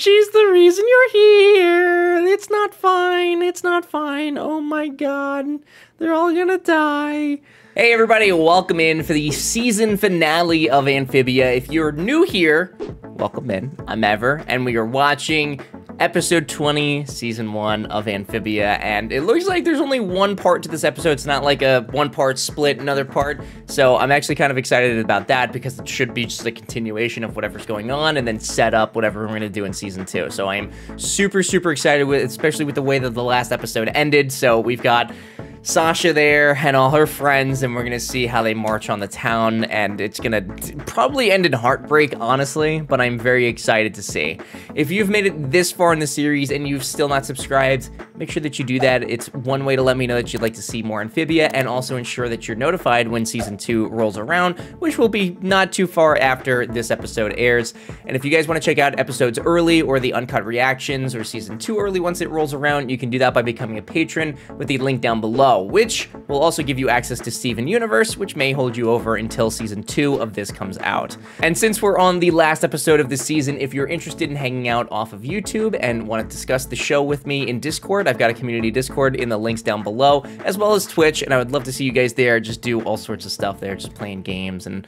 she's the reason you're here. It's not fine. It's not fine. Oh my god. They're all gonna die. Hey everybody, welcome in for the season finale of Amphibia. If you're new here, welcome in. I'm Ever, and we are watching episode 20, season 1 of Amphibia, and it looks like there's only one part to this episode. It's not like a one part split another part, so I'm actually kind of excited about that because it should be just a continuation of whatever's going on and then set up whatever we're going to do in season 2. So I am super, super excited with, especially with the way that the last episode ended. So we've got Sasha there and all her friends, and we're gonna see how they march on the town, and it's gonna probably end in heartbreak, honestly, but I'm very excited to see. If you've made it this far in the series and you've still not subscribed, make sure that you do that. It's one way to let me know that you'd like to see more Amphibia, and also ensure that you're notified when Season 2 rolls around, which will be not too far after this episode airs. And if you guys want to check out episodes early, or the uncut reactions, or Season 2 early once it rolls around, you can do that by becoming a patron with the link down below which will also give you access to Steven Universe, which may hold you over until season two of this comes out. And since we're on the last episode of the season, if you're interested in hanging out off of YouTube and want to discuss the show with me in Discord, I've got a community Discord in the links down below, as well as Twitch, and I would love to see you guys there. Just do all sorts of stuff there, just playing games, and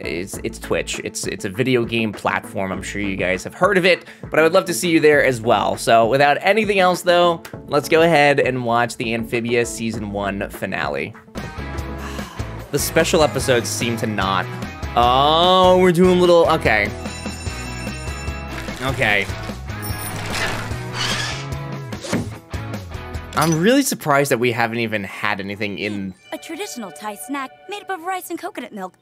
it's it's Twitch. It's it's a video game platform. I'm sure you guys have heard of it, but I would love to see you there as well. So without anything else, though, let's go ahead and watch the Amphibia season one finale. The special episodes seem to not. Oh, we're doing little, okay. Okay. I'm really surprised that we haven't even had anything in... A traditional Thai snack made up of rice and coconut milk.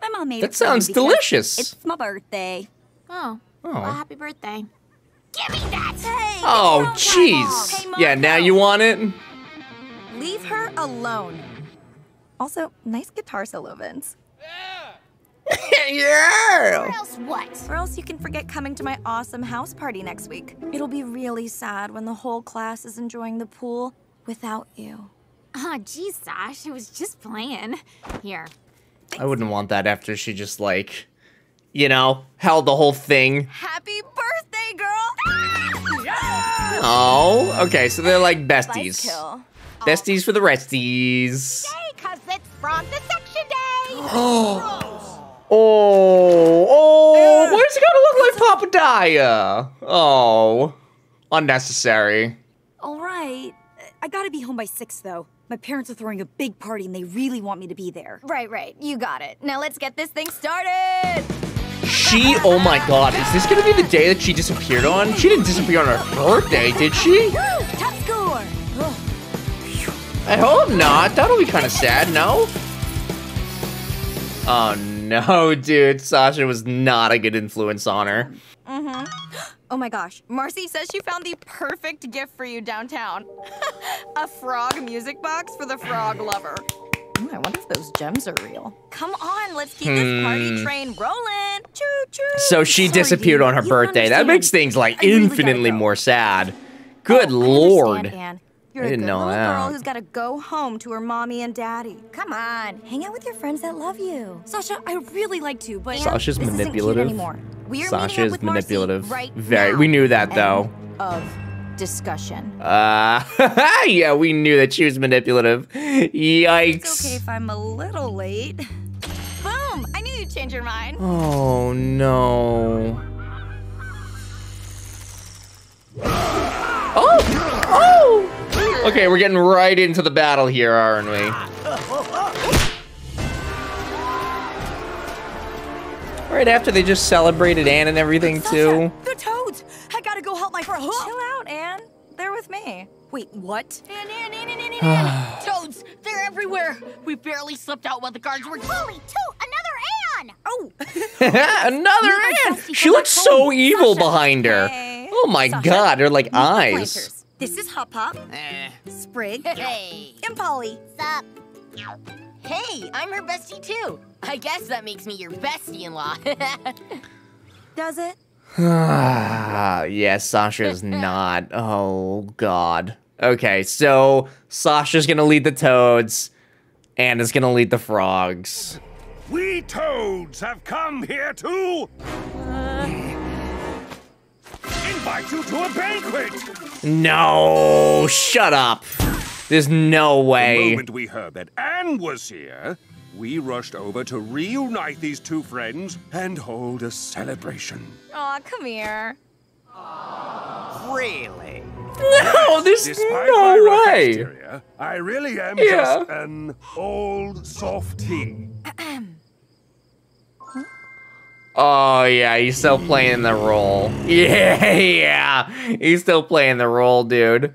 My mom made that it That sounds delicious. It's my birthday. Oh. Oh. Well, happy birthday. Give me that! Hey, oh, jeez. Hey, yeah, now you want it? Leave her alone. Also, nice guitar solo, Vince. Yeah! yeah! Or else what? Or else you can forget coming to my awesome house party next week. It'll be really sad when the whole class is enjoying the pool without you. Oh, geez, Sash, I was just playing. Here. I wouldn't want that after she just, like, you know, held the whole thing. Happy birthday, girl! yeah! Oh, okay, so they're like besties. Besties for the resties. Yay, cause it's from the section day. oh, oh, oh, why does he gotta look like Papadaya? Oh, unnecessary. All right, I gotta be home by six though. My parents are throwing a big party and they really want me to be there. Right, right. You got it. Now let's get this thing started. She, oh my god, is this gonna be the day that she disappeared on? She didn't disappear on her birthday, did she? Top score! I hope not. That'll be kind of sad, no? Oh no, dude. Sasha was not a good influence on her. Mm-hmm. Oh my gosh. Marcy says she found the perfect gift for you downtown. a frog music box for the frog lover. Ooh, I wonder if those gems are real. Come on, let's keep hmm. this party hmm. train rolling. Choo choo. So she Sorry, disappeared on her birthday. That makes things like I infinitely really more sad. Good oh, lord. You're I didn't a good know little that. girl who's got to go home to her mommy and daddy. Come on, hang out with your friends that love you. Sasha, I really like to, but Sasha's manipulative. Anymore. We are Sasha is manipulative. Right Very. Now. We knew that though. Of discussion. Uh, yeah, we knew that she was manipulative. Yikes. It's okay if I'm a little late. Boom! I knew you'd change your mind. Oh no. Oh! Oh! Okay, we're getting right into the battle here, aren't we? Right after they just celebrated Anne and everything, too. The toads! I gotta go help my friend. Chill out, Anne. They're with me. Wait, what? Anne, Anne, Anne, Anne, Anne, Anne. Toads! They're everywhere! We barely slipped out while the guards were- Holy two! Another Anne! Oh! Another Anne! She looks so evil behind her. Oh my god, they're like eyes. This is Hop Pop. Eh. Sprig. Hey. And Polly. Sup? Hey, I'm her bestie too. I guess that makes me your bestie-in-law. Does it? yes, Sasha's not. Oh, God. Okay, so Sasha's gonna lead the toads, and is gonna lead the frogs. We toads have come here to... Invite you to a banquet. No, shut up. There's no way. The moment we heard that Anne was here, we rushed over to reunite these two friends and hold a celebration. Aw, come here. Really? No, there's Despite no rough way. exterior, I really am Yeah. just an old softie. Oh yeah, he's still playing the role. Yeah, yeah, he's still playing the role, dude.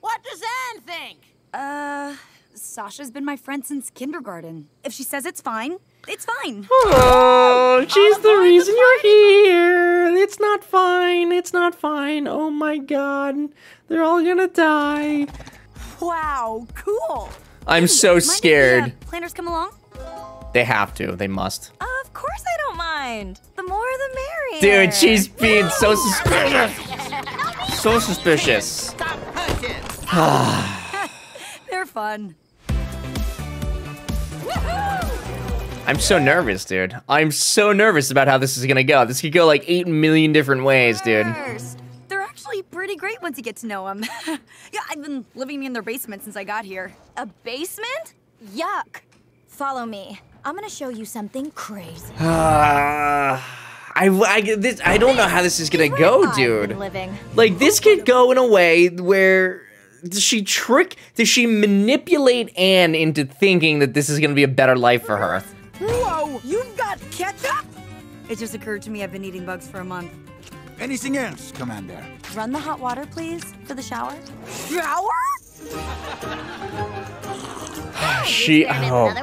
What does Anne think? Uh, Sasha's been my friend since kindergarten. If she says it's fine, it's fine. Oh, she's the reason you're here. It's not fine. It's not fine. Oh my god, they're all gonna die. Wow, cool. I'm so Mind if the, uh, scared. planners come along? They have to. They must. Of course I don't mind. The more the merrier. Dude, she's being so suspicious. So suspicious. They're fun. I'm so nervous, dude. I'm so nervous about how this is gonna go. This could go like 8 million different ways, dude. They're actually pretty great once you get to know them. yeah, I've been living in their basement since I got here. A basement? Yuck. Follow me. I'm gonna show you something crazy. Uh, I, I, this, I don't know how this is gonna go, dude. Like, this could go in a way where. Does she trick? Does she manipulate Anne into thinking that this is gonna be a better life for her? Whoa, you've got ketchup? It just occurred to me I've been eating bugs for a month. Anything else, Commander? Run the hot water, please, for the shower. Shower? She. Oh,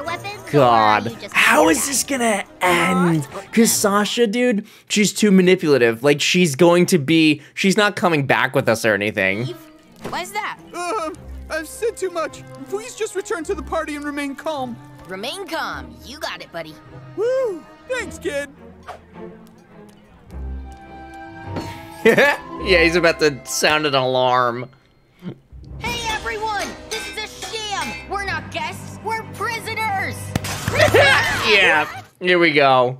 God. How is this gonna end? Because Sasha, dude, she's too manipulative. Like, she's going to be. She's not coming back with us or anything. Why's that? Um, I've said too much. Please just return to the party and remain calm. Remain calm. You got it, buddy. Woo! Thanks, kid. yeah, he's about to sound an alarm. Yeah, here we go.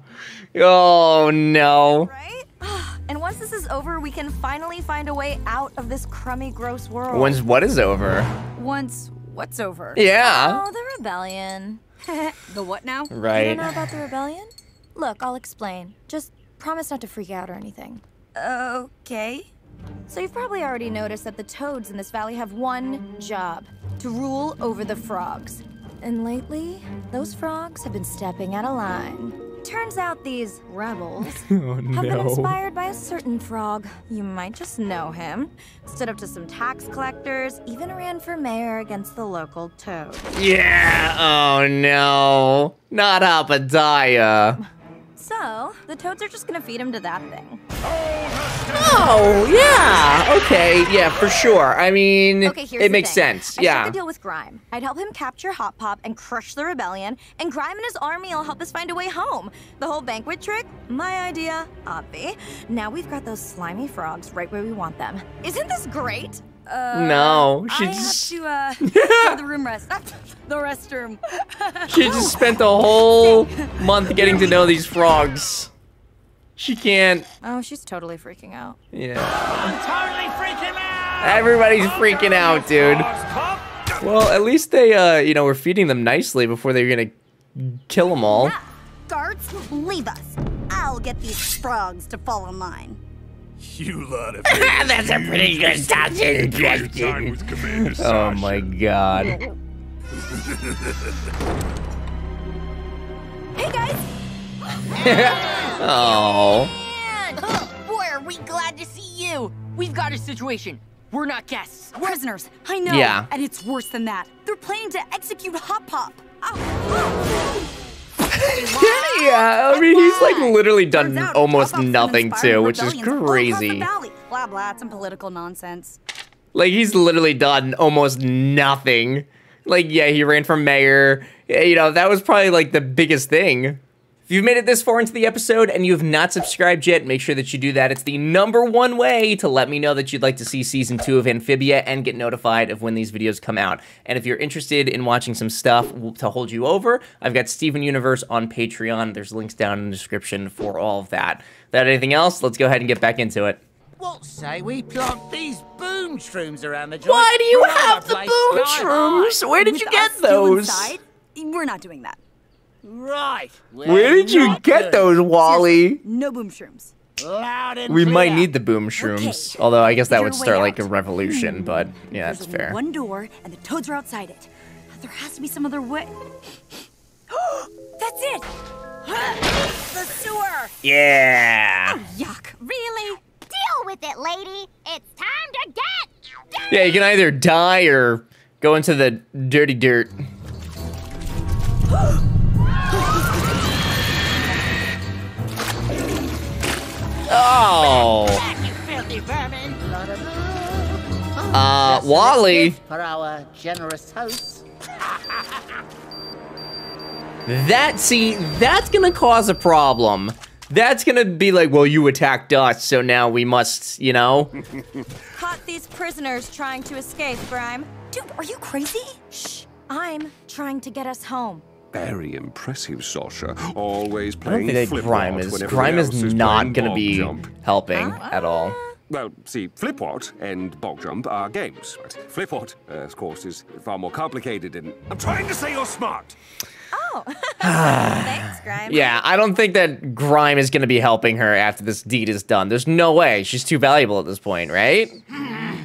Oh, no. Right? and once this is over, we can finally find a way out of this crummy, gross world. Once what is over? Once, what's over? Yeah. Oh, the rebellion. The what now? You don't Right. know about the rebellion? Look, I'll explain. Just promise not to freak out or anything. Okay. So you've probably already noticed that the toads in this valley have one job. To rule over the frogs. And lately, those frogs have been stepping out of line. Turns out these rebels Oh, have been inspired by a certain frog. You might just know him. Stood up to some tax collectors, even ran for mayor against the local toad. Yeah. Oh, no. Not Hopediah. So, the toads are just gonna feed him to that thing. Oh, yeah. Okay, yeah, for sure. I mean, Okay, it makes thing. sense. I yeah. a deal with Grime. I'd help him capture Hop Pop and crush the rebellion, and Grime and his army will help us find a way home. The whole banquet trick, my idea, obvi. Now we've got those slimy frogs right where we want them. Isn't this great? No, she I have just to, uh, go the room rest. the restroom. she just spent the whole month getting to know these frogs. She can't. Oh, she's totally freaking out. Yeah. I'm Totally freaking out! Everybody's freaking out, dude. Well, at least they, uh, you know, were feeding them nicely before they were gonna kill them all. Guards, leave us. I'll get these frogs to fall in line. You lot of That's a pretty good time with Commander Oh my god. Hey guys! Oh. And boy, are we glad to see you! We've got a situation. We're not guests. We're Prisoners. I know. Yeah. And it's worse than that. They're planning to execute Hop Pop. yeah, I mean, he's like literally done out almost Hop Pop's been nothing too, which is rebellions all across the crazy. Blah blah. Some political nonsense. Like, he's literally done almost nothing. Like, yeah, he ran for mayor. You know, that was probably like the biggest thing. If you've made it this far into the episode and you have not subscribed yet, make sure that you do that. It's the number one way to let me know that you'd like to see season two of Amphibia and get notified of when these videos come out. And if you're interested in watching some stuff to hold you over, I've got Steven Universe on Patreon. There's links down in the description for all of that. Without anything else, let's go ahead and get back into it. What say we plant these boom shrooms around the joint? Why do you have a the place boom sky shrooms? Where did With you get those? inside, we're not doing that. Right. Where did you get good. those, Wally? No boom shrooms. Loud and We might need the boom shrooms. Okay. Although I guess that Figure would a way start like a out. revolution, hmm. but yeah, There's that's fair. one door, and the toads are outside it. There has to be some other way. That's it! the sewer! Yeah. Oh, yuck. Really? Deal with it, lady. It's time to get. Yeah, you can either die or go into the dirty dirt. Oh. You filthy vermin. Uh, Wally. For our generous host. That, see, that's gonna cause a problem. That's gonna be like, well, you attacked us, so now we must, you know? Caught these prisoners trying to escape, Grime. Dude, are you crazy? Shh. I'm trying to get us home. Very impressive, Sasha. Always I don't playing think that flip Grime what is. when everyone Grime is else is not gonna be jump. helping at all. Well, see, Flipwart and Bog Jump are games, but Flipwart, uh, of course, is far more complicated and... I'm trying to say you're smart! Oh. Thanks, Grime. Yeah, I don't think that Grime is gonna be helping her after this deed is done. There's no way. She's too valuable at this point, right?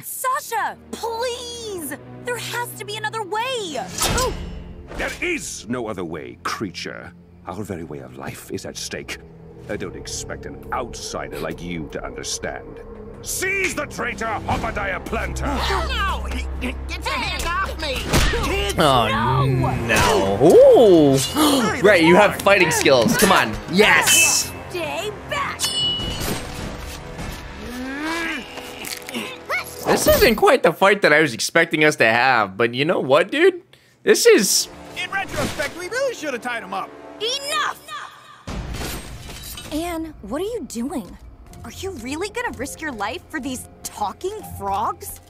Sasha, please! There has to be another way! Ooh, There is no other way, creature. Our very way of life is at stake. I don't expect an outsider like you to understand. Seize the traitor, Hopediah Plantar! No! Get your hands off me! Kids! Oh no! Ooh! right, you have fighting skills. Come on. Yes. stay back! This isn't quite the fight that I was expecting us to have, but you know what, dude? This is. In retrospect, we really should have tied him up. Enough! Anne, what are you doing? Are you really gonna risk your life for these talking frogs?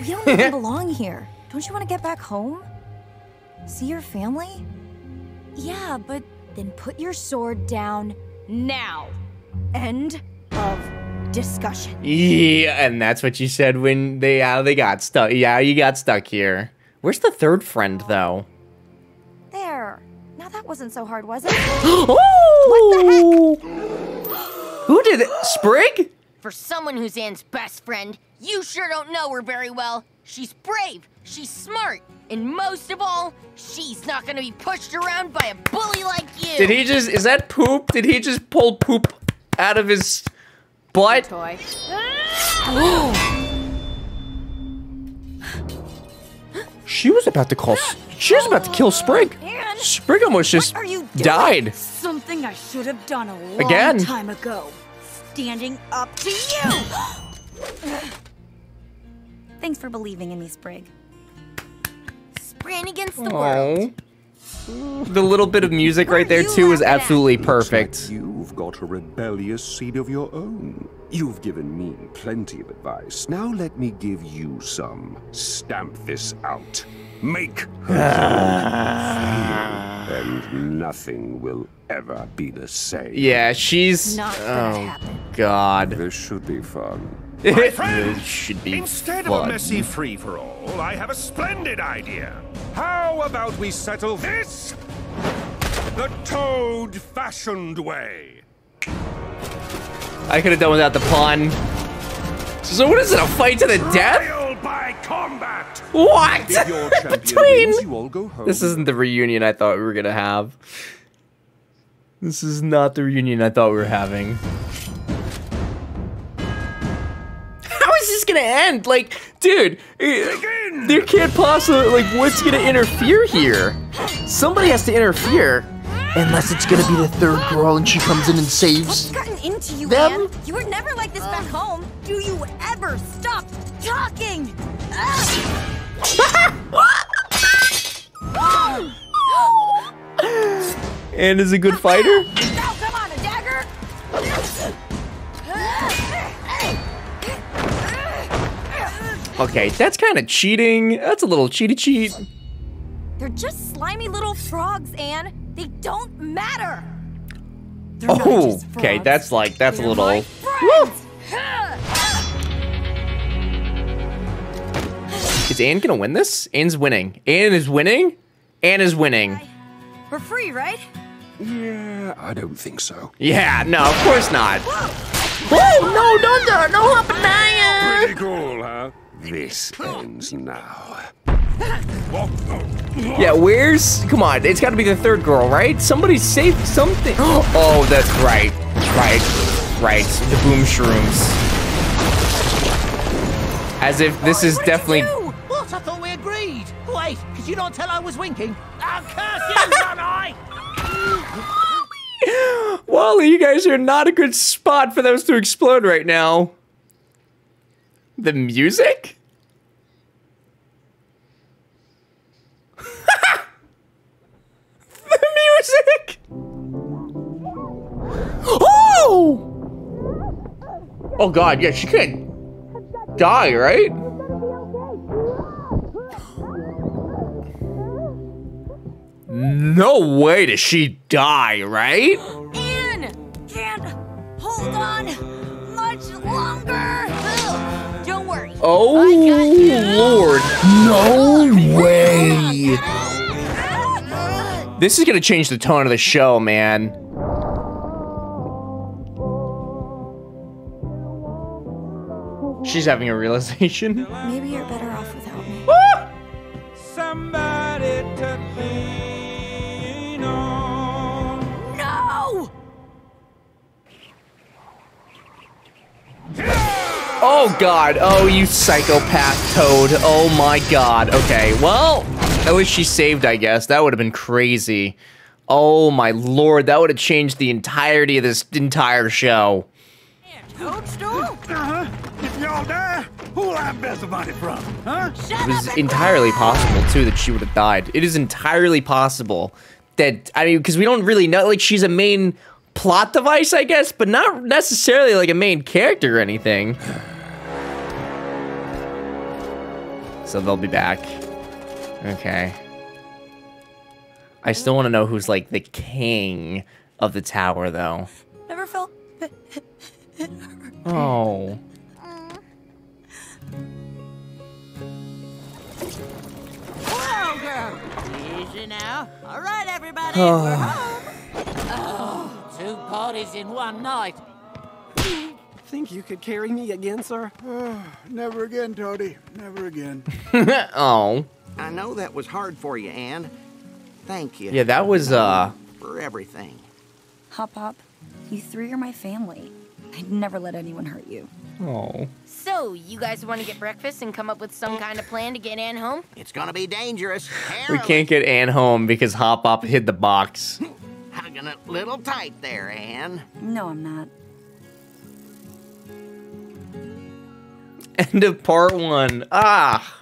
We don't even belong here. Don't you want to get back home? See your family? Yeah, but then put your sword down now. End of discussion. Yeah, and that's what you said when they yeah they got stuck. Yeah, you got stuck here. Where's the third friend though? There. Wasn't so hard, was it? oh! Who did it? Sprig? For someone who's Anne's best friend, you sure don't know her very well. She's brave, she's smart, and most of all, she's not gonna be pushed around by a bully like you. Did he just? Is that poop? Did he just pull poop out of his butt? Toy. She was about to call. She was about to kill Sprig. Anne, Sprig almost just what are you died. Something I should have done a long Again. time ago. Standing up to you! Thanks for believing in me, Sprig. Ran against the world. Oh. The little bit of music What right there too is laughing at? absolutely perfect. like you've got a rebellious seed of your own. You've given me plenty of advice. Now let me give you some. Stamp this out. Make her feel, and nothing will ever be the same. Yeah, she's. Not gonna oh happen. God. This should be fun. this friend, should be Instead fun. of a messy free-for-all, I have a splendid idea. How about we settle this the toad-fashioned way? I could have done without the pun. So what is it? A fight to the death? Combat. What? If your champion Between- wins, you all go home. This isn't the reunion I thought we were gonna have. This is not the reunion I thought we were having. How is this gonna end? Like, dude, eh, Begin! there can't possibly like what's gonna interfere here? Somebody has to interfere. Unless it's gonna be the third girl and she comes in and saves. What's gotten into you, Them? Anne? You were never like this back home. Do you ever stop talking? And is a good fighter. Now come on, a dagger! Okay, that's kind of cheating. That's a little cheaty cheat. They're just slimy little frogs, Anne. They don't matter. They're oh, okay, that's like that's They're a little. is Anne gonna win this? Anne's winning. Anne is winning. Anne is winning. We're free, right? Yeah, I don't think so. Yeah, no, of course not. Whoa, Whoa no, don't do it. No, Pretty cool, huh? This ends now. Yeah, where's... Come on, it's gotta be the third girl, right? Somebody save something. Oh, that's right. Right. Right. The boom shrooms. As if this is definitely... What? I thought we agreed. Wait, could you not tell I was winking? I'll curse you, son I! Wally, you guys are not a good spot for those to explode right now. The music? the music! Oh! Oh god, yeah, she can't die, right? No way does she die, right? Anne! Can't hold on much longer. Don't worry. Oh, Lord. No way. This is gonna change the tone of the show, man. She's having a realization. Maybe you're better off without me. Ah! Somebody to lean on. No! Oh god. Oh, you psychopath toad. Oh my god. Okay, well, at least she saved, I guess. That would have been crazy. Oh my lord, that would have changed the entirety of this entire show. Toadstool? Uh-huh. If y'all die, who'll I invest money from? Huh? It was entirely possible too that she would have died. It is entirely possible that I mean because we don't really know like she's a main plot device I guess, but not necessarily like a main character or anything. So they'll be back. Okay. I still want to know who's like the king of the tower though. Never felt. Oh. Whoa, girl. Easy now. All right, everybody. we're home. Oh, two parties in one night. Think you could carry me again, sir? Never again, Toadie. Never again. oh. I know that was hard for you, Anne. Thank you. Yeah, that was uh For everything. Hop Pop, you three are my family. I'd never let anyone hurt you. Oh. So, you guys want to get breakfast and come up with some kind of plan to get Anne home? It's gonna be dangerous. We can't get Anne home because Hop Pop hid the box. Hugging it little tight there, Anne. No, I'm not. End of part one. Ah.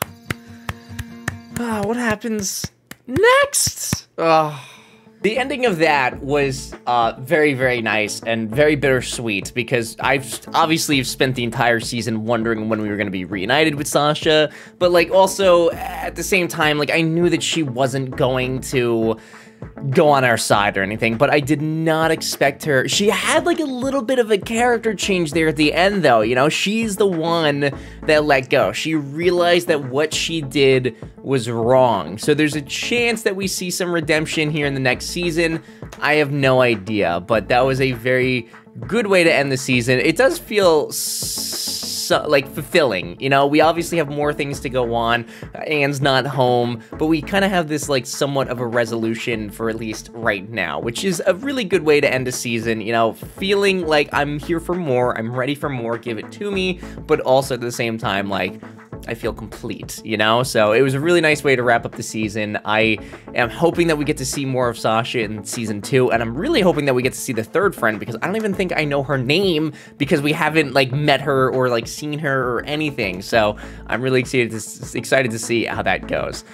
Ah, what happens next? Ah. The ending of that was uh, very, very nice and very bittersweet because I've obviously spent the entire season wondering when we were going to be reunited with Sasha, but like also at the same time, like I knew that she wasn't going to go on our side or anything, but I did not expect her. She had like a little bit of a character change there at the end, though. You know, she's the one that let go. She realized that what she did was wrong. So there's a chance that we see some redemption here in the next season. I have no idea, but that was a very good way to end the season. It does feel so, like fulfilling. You know, we obviously have more things to go on. Anne's not home, but we kind of have this like somewhat of a resolution for at least right now, which is a really good way to end a season. You know, feeling like I'm here for more, I'm ready for more, give it to me, but also at the same time, like I feel complete, you know? So it was a really nice way to wrap up the season. I am hoping that we get to see more of Sasha in season two, and I'm really hoping that we get to see the third friend because I don't even think I know her name because we haven't like met her or like seen her or anything. So I'm really excited to, excited to see how that goes.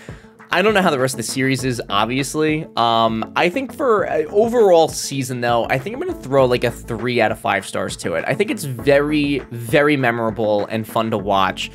I don't know how the rest of the series is, obviously. Um, I think for uh, overall season, though, I think I'm going to throw like a three out of five stars to it. I think it's very, very memorable and fun to watch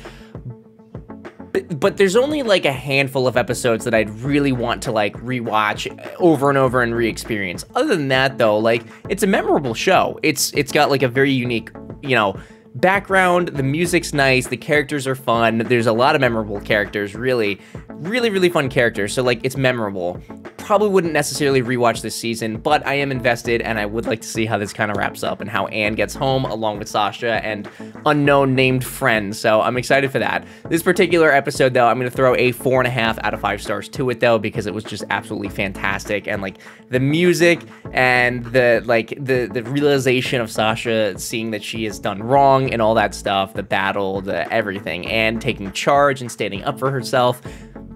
but, there's only like a handful of episodes that I'd really want to like rewatch over and over and re-experience. Other than that though, like it's a memorable show. It's it's got like a very unique, you know, background, the music's nice, the characters are fun. There's a lot of memorable characters, really, really, really fun characters. So like it's memorable. Probably wouldn't necessarily rewatch this season, but I am invested and I would like to see how this kind of wraps up and how Anne gets home along with Sasha and unknown named friends. So I'm excited for that. This particular episode though, I'm gonna throw a four and a half out of five stars to it though because it was just absolutely fantastic and like the music and the like the the realization of Sasha seeing that she has done wrong and all that stuff, the battle, the everything, and taking charge and standing up for herself.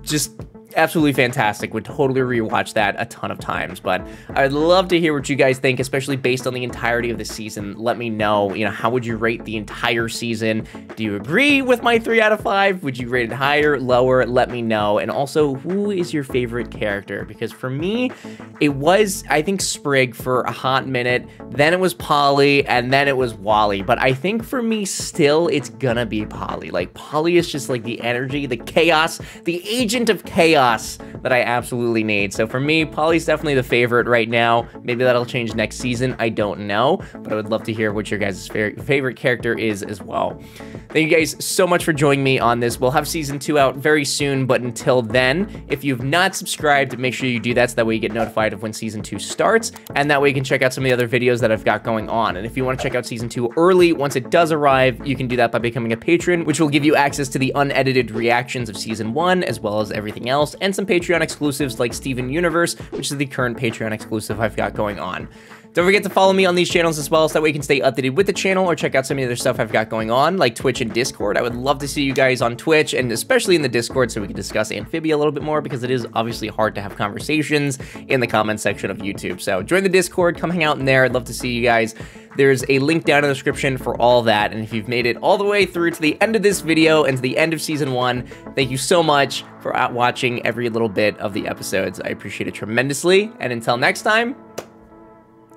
Just absolutely fantastic. Would totally rewatch that a ton of times. But I'd love to hear what you guys think, especially based on the entirety of the season. Let me know, you know, how would you rate the entire season? Do you agree with my three out of five? Would you rate it higher, lower? Let me know. And also, who is your favorite character? Because for me, it was, I think, Sprig for a hot minute. Then it was Polly, and then it was Wally. But I think for me, still, it's gonna be Polly. Like, Polly is just like the energy, the chaos, the agent of chaos chaos that I absolutely need. So for me, Polly's definitely the favorite right now. Maybe that'll change next season. I don't know, but I would love to hear what your guys' favorite character is as well. Thank you guys so much for joining me on this. We'll have season two out very soon, but until then, if you've not subscribed, make sure you do that so that way you get notified of when season two starts, and that way you can check out some of the other videos that I've got going on. And if you want to check out season two early, once it does arrive, you can do that by becoming a patron, which will give you access to the unedited reactions of season one, as well as everything else and some Patreon exclusives like Steven Universe, which is the current Patreon exclusive I've got going on. Don't forget to follow me on these channels as well, so that way you can stay updated with the channel or check out some of the other stuff I've got going on, like Twitch and Discord. I would love to see you guys on Twitch, and especially in the Discord, so we can discuss Amphibia a little bit more, because it is obviously hard to have conversations in the comment section of YouTube. So join the Discord, come hang out in there. I'd love to see you guys. There's a link down in the description for all that, and if you've made it all the way through to the end of this video and to the end of Season 1, thank you so much for watching every little bit of the episodes. I appreciate it tremendously, and until next time,